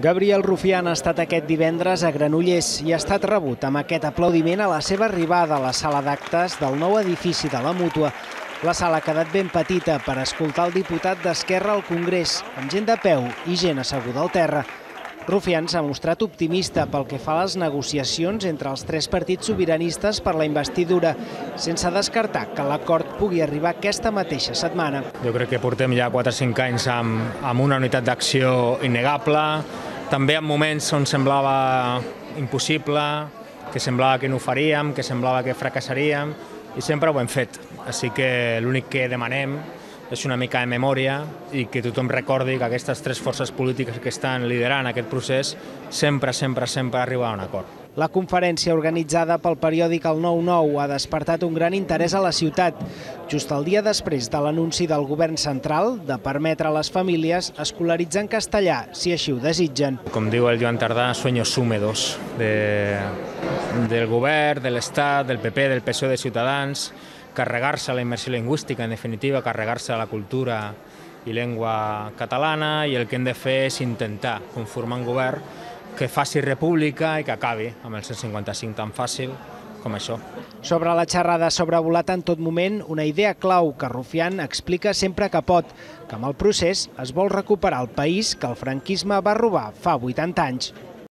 Gabriel Rufián ha estat aquest divendres a Granollers i ha estat rebut amb aquest aplaudiment a la seva arribada a la sala d'actes del nou edifici de la Mútua. La sala ha quedat ben petita per escoltar el diputat d'Esquerra al Congrés, amb gent de peu i gent asseguda al terra. Rufián s'ha mostrat optimista pel que fa a les negociacions entre els tres partits sobiranistes per la investidura, sense descartar que l'acord pugui arribar aquesta mateixa setmana. Jo crec que portem ja 4 o 5 anys amb, amb una unitat d'acció innegable, també en moments on semblava impossible, que semblava que no ho faríem, que semblava que fracassaríem, i sempre ho hem fet. Així que l'únic que demanem és una mica de memòria i que tothom recordi que aquestes tres forces polítiques que estan liderant aquest procés sempre, sempre, sempre arriben a un acord. La conferència organitzada pel periòdic El 9-9 ha despertat un gran interès a la ciutat, just el dia després de l'anunci del govern central de permetre a les famílies escolaritzar en castellà, si així ho desitgen. Com diu el Joan Tardà, sueños húmedos de, del govern, de l'Estat, del PP, del PSOE, de Ciutadans, carregar-se la immersió lingüística, en definitiva, carregar-se la cultura i llengua catalana i el que hem de fer és intentar conformar un govern que faci república i que acabi amb el 155 tan fàcil com això. Sobre la xerrada sobrevolat en tot moment, una idea clau que Rufián explica sempre que pot, que amb el procés es vol recuperar el país que el franquisme va robar fa 80 anys.